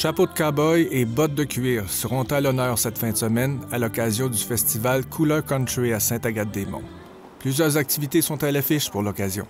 Chapeau de cow-boy et bottes de cuir seront à l'honneur cette fin de semaine à l'occasion du festival Couleur Country à Sainte-Agathe-des-Monts. Plusieurs activités sont à l'affiche pour l'occasion.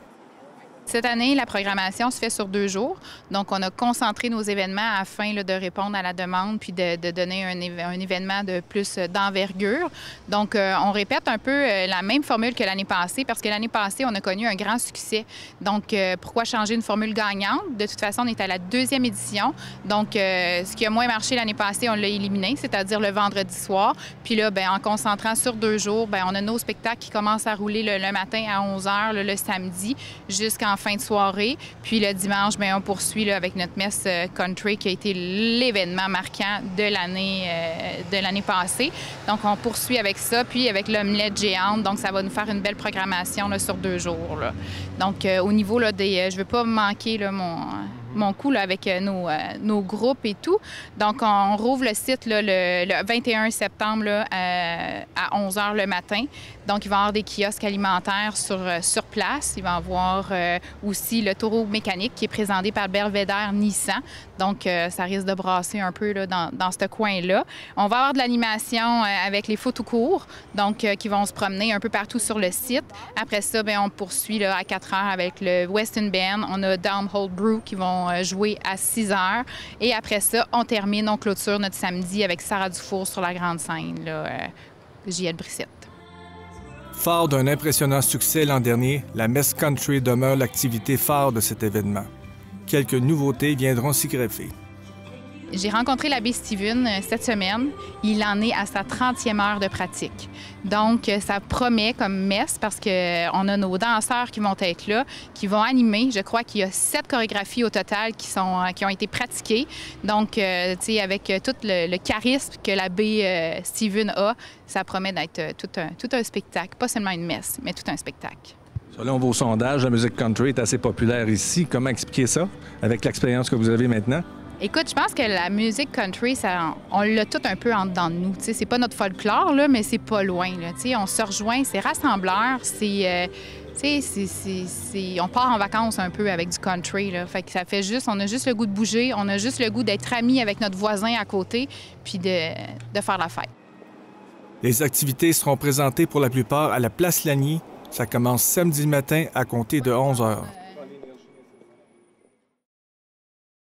Cette année, la programmation se fait sur deux jours. Donc, on a concentré nos événements afin de répondre à la demande puis de, donner un, événement de plus d'envergure. Donc, euh, on répète un peu euh, la même formule que l'année passée parce que l'année passée, on a connu un grand succès. Donc, euh, pourquoi changer une formule gagnante? De toute façon, on est à la deuxième édition. Donc, ce qui a moins marché l'année passée, on l'a éliminé, c'est-à-dire le vendredi soir. Puis là, bien, en concentrant sur deux jours, bien, on a nos spectacles qui commencent à rouler le, matin à 11 h, le, samedi, jusqu'en fin de soirée. Puis le dimanche, bien, on poursuit avec notre messe euh, country qui a été l'événement marquant de l'année euh, de l'année passée. Donc on poursuit avec ça, puis avec l'omelette géante. Donc ça va nous faire une belle programmation là, sur deux jours. Donc euh, au niveau là, des, je veux pas manquer mon mon coup avec nos, nos, groupes et tout. Donc, on rouvre le site le, 21 septembre là, à 11 h le matin. Donc, il va y avoir des kiosques alimentaires sur, place. Il va y avoir aussi le taureau mécanique qui est présenté par Belvedere Nissan. Donc, euh, ça risque de brasser un peu dans, dans ce coin-là. On va avoir de l'animation euh, avec les photos courts, donc euh, qui vont se promener un peu partout sur le site. Après ça, bien, on poursuit à 4 heures avec le Western Band. On a Downhold Brew qui vont jouer à 6 heures. Et après ça, on termine, on clôture notre samedi avec Sarah Dufour sur la grande scène, là, JL Brissette. Phare d'un impressionnant succès l'an dernier, la Messe Country demeure l'activité phare de cet événement. Quelques nouveautés viendront s'y greffer. J'ai rencontré l'abbé Steven euh, cette semaine. Il en est à sa 30e heure de pratique. Donc, euh, ça promet comme messe parce qu'on euh, a nos danseurs qui vont être là, qui vont animer. Je crois qu'il y a sept chorégraphies au total qui, ont été pratiquées. Donc, tu sais, avec tout le, charisme que l'abbé Steven a, ça promet d'être tout un, tout un spectacle. Pas seulement une messe, mais tout un spectacle. Selon vos sondages, la musique country est assez populaire ici. Comment expliquer ça avec l'expérience que vous avez maintenant? Écoute, je pense que la musique country, ça, on l'a tout un peu en dedans de nous. C'est pas notre folklore, là, mais c'est pas loin. On se rejoint, c'est rassembleur, c'est. Euh, on part en vacances un peu avec du country. Là. Fait que ça fait juste, on a juste le goût de bouger, on a juste le goût d'être amis avec notre voisin à côté, puis de, de faire la fête. Les activités seront présentées pour la plupart à la Place Lagny. Ça commence samedi matin à compter de 11 heures.